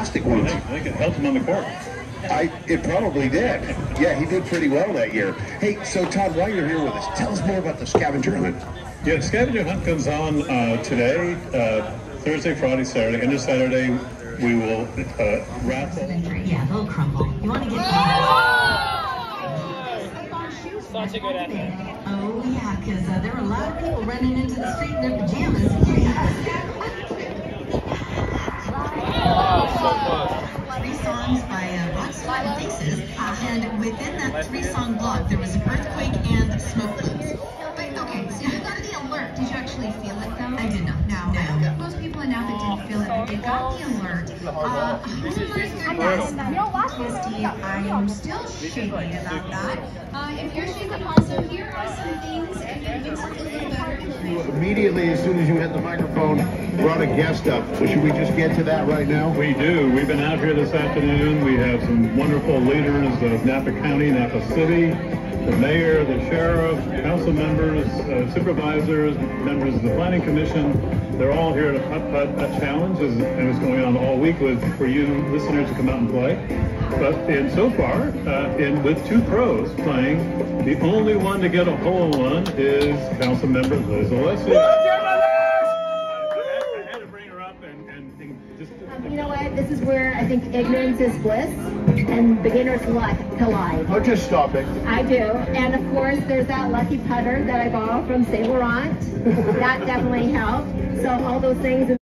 plastic ones. I think it helped him on the court. I it probably did. Yeah, he did pretty well that year. Hey, so Todd, while you're here with us, tell us more about the scavenger hunt. Yeah, scavenger hunt comes on uh, today, uh, Thursday, Friday, Saturday. End of Saturday, we will uh, raffle. Yeah, they'll crumble. You want to get Such a good effort. Oh yeah, because uh, there were a lot of people running into the street in their pajamas. Solid and within that three-song block, there was an earthquake and smoke plumes. But okay, so you got the alert. Did you actually feel it though? I did not. No. No. Most people in Napa didn't feel it, but they got the alert. Uh, This is- this is I brutal. guess, Misty, I'm still shaking about that. Uh, if you're shaking also, here are some things that can make something a little better. Immediately, as soon as you hit the microphone, brought a guest up. So should we just get to that right now? We do. We've been out here this afternoon. We have some wonderful leaders of Napa County, Napa City, the mayor, the sheriff, council members, uh, supervisors, members of the planning commission. They're all here to putt putt a challenge, as- and it's going on all week with for you listeners to come out and play. But and so far, uh, in with two pros playing, the only one to get a hole in one is council member Liz Alessio. You know what? This is where I think ignorance is bliss and beginner's luck collide. Oh, just stop it. I do. And of course, there's that lucky putter that I borrowed from Saint Laurent. that definitely helped. So all those things.